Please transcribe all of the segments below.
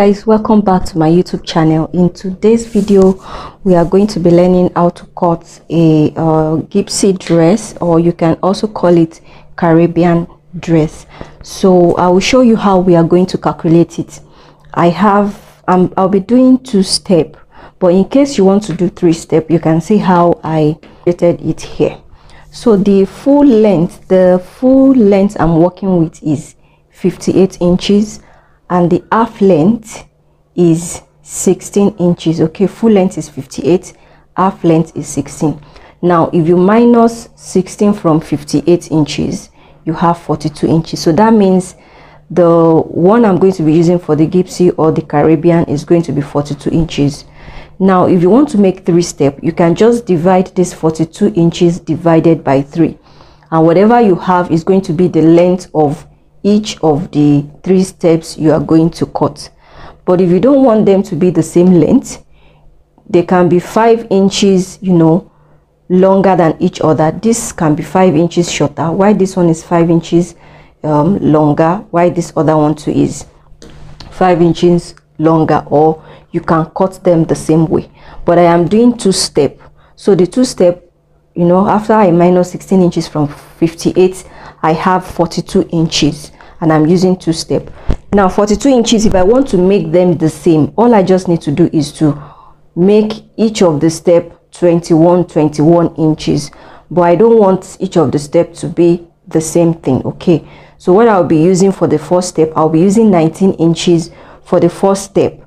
guys welcome back to my youtube channel. In today's video we are going to be learning how to cut a uh, gypsy dress or you can also call it caribbean dress. So i will show you how we are going to calculate it. I have um, i'll be doing two step but in case you want to do three step you can see how i created it here. So the full length the full length i'm working with is 58 inches and the half length is 16 inches. Okay full length is 58 half length is 16 now if you minus 16 from 58 inches you have 42 inches. So that means the one i'm going to be using for the gypsy or the caribbean is going to be 42 inches. Now if you want to make three step you can just divide this 42 inches divided by 3 and whatever you have is going to be the length of each of the three steps you are going to cut. But if you don't want them to be the same length they can be five inches you know longer than each other. This can be five inches shorter. Why this one is five inches um, longer? Why this other one too is five inches longer? Or you can cut them the same way. But i am doing two step. So the two step you know after i minus 16 inches from 58 I have 42 inches and I'm using two step. Now 42 inches, if I want to make them the same, all I just need to do is to make each of the step 21, 21 inches. But I don't want each of the step to be the same thing, okay? So what I'll be using for the first step, I'll be using 19 inches for the first step.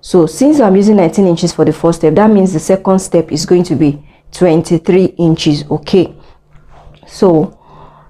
So since I'm using 19 inches for the first step, that means the second step is going to be 23 inches, okay? So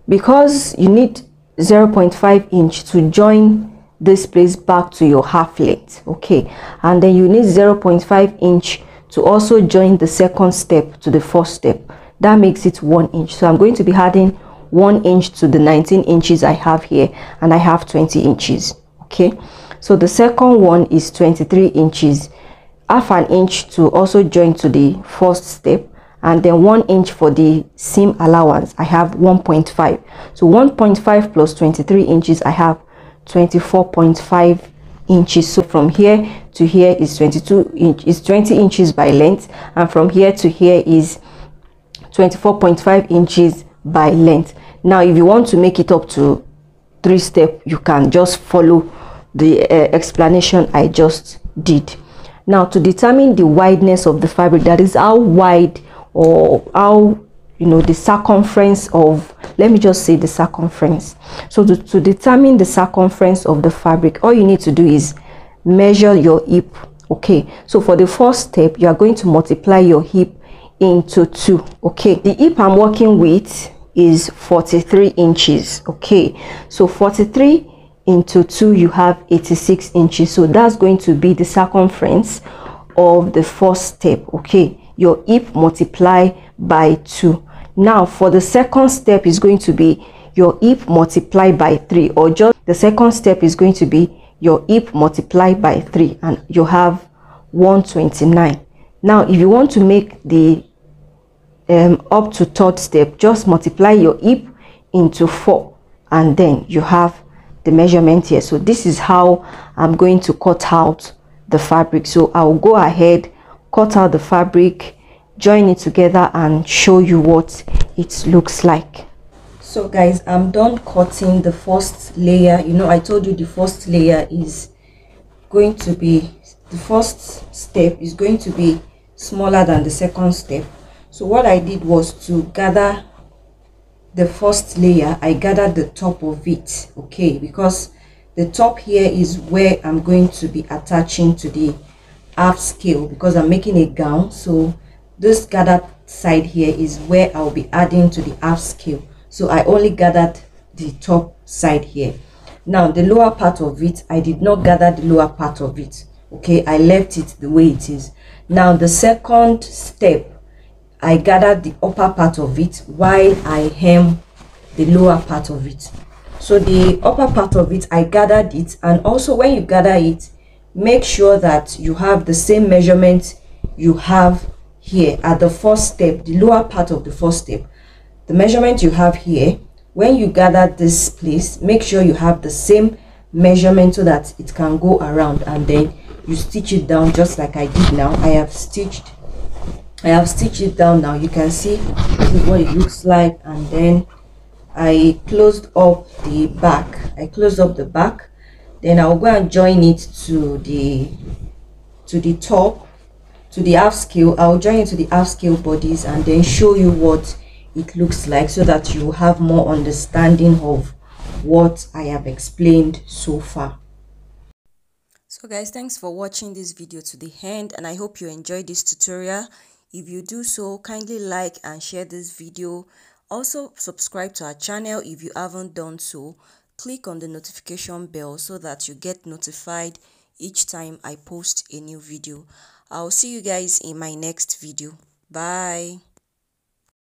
because you need 0.5 inch to join this place back to your half length okay? And then you need 0.5 inch to also join the second step to the first step. That makes it one inch. So i'm going to be adding one inch to the 19 inches i have here and i have 20 inches okay? So the second one is 23 inches. Half an inch to also join to the first step and then one inch for the seam allowance i have 1.5 so 1.5 plus 23 inches i have 24.5 inches. So from here to here is 22 inch is 20 inches by length. And from here to here is 24.5 inches by length. Now if you want to make it up to three step you can just follow the uh, explanation i just did. Now to determine the wideness of the fabric that is how wide or how you know the circumference of let me just say the circumference. So to, to determine the circumference of the fabric all you need to do is measure your hip okay? So for the first step you are going to multiply your hip into two okay? The hip i'm working with is 43 inches okay? So 43 into 2 you have 86 inches. So that's going to be the circumference of the first step okay your hip multiply by 2 now for the second step is going to be your hip multiply by 3 or just the second step is going to be your hip multiply by 3 and you have 129 now if you want to make the um, up to third step just multiply your hip into 4 and then you have the measurement here. So this is how i'm going to cut out the fabric. So i'll go ahead cut out the fabric join it together and show you what it looks like. So guys i'm done cutting the first layer. You know i told you the first layer is going to be the first step is going to be smaller than the second step. So what i did was to gather the first layer. I gathered the top of it okay? Because the top here is where i'm going to be attaching to the half scale because I'm making a gown. So this gathered side here is where I'll be adding to the half scale. So I only gathered the top side here. Now the lower part of it I did not gather the lower part of it. Okay I left it the way it is. Now the second step I gathered the upper part of it while I hem the lower part of it. So the upper part of it I gathered it. And also when you gather it make sure that you have the same measurement you have here at the first step the lower part of the first step. The measurement you have here when you gather this place make sure you have the same measurement so that it can go around and then you stitch it down just like I did now. I have stitched I have stitched it down now. You can see this is what it looks like. And then I closed up the back. I closed up the back then I'll go and join it to the to the top to the half scale I'll join it to the half scale bodice and then show you what it looks like so that you have more understanding of what I have explained so far. So guys, thanks for watching this video to the end and I hope you enjoyed this tutorial. If you do so, kindly like and share this video. Also subscribe to our channel if you haven't done so. Click on the notification bell so that you get notified each time I post a new video. I'll see you guys in my next video. Bye.